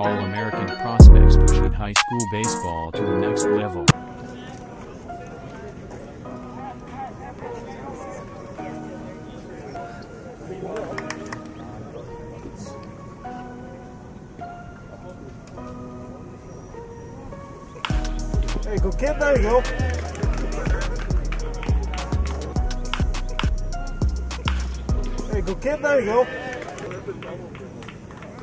All-American prospects pushing high school baseball to the next level. Hey, go kid, there you go. Hey, go kid, there you go.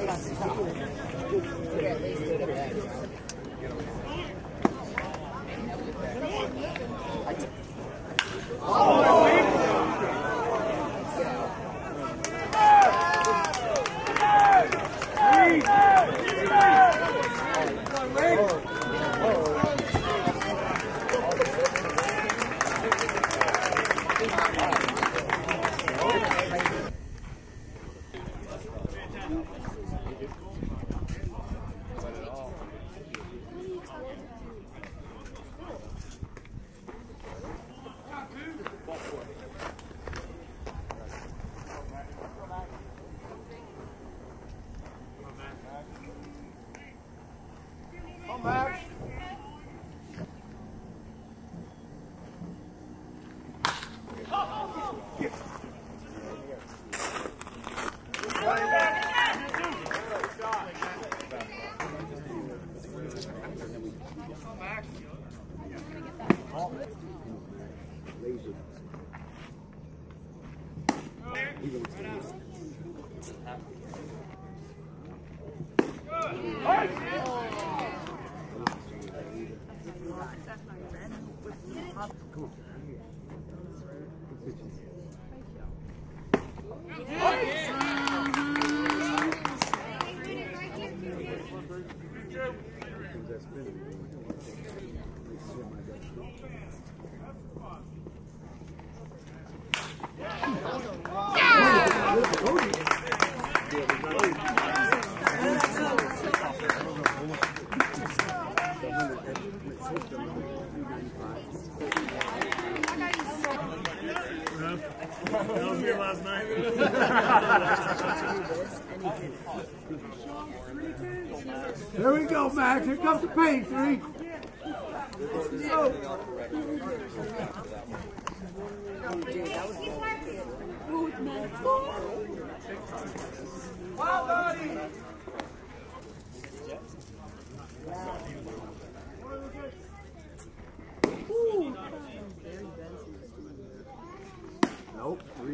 Yeah, at least do the best. Come back. Was here last night. There we go, Max. Here comes the paint, three.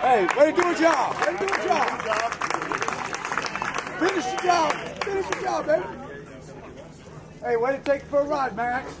Hey, way to do a job. Way to do a job. Finish the job. Finish the job, baby. Hey, way to take for a ride, Max.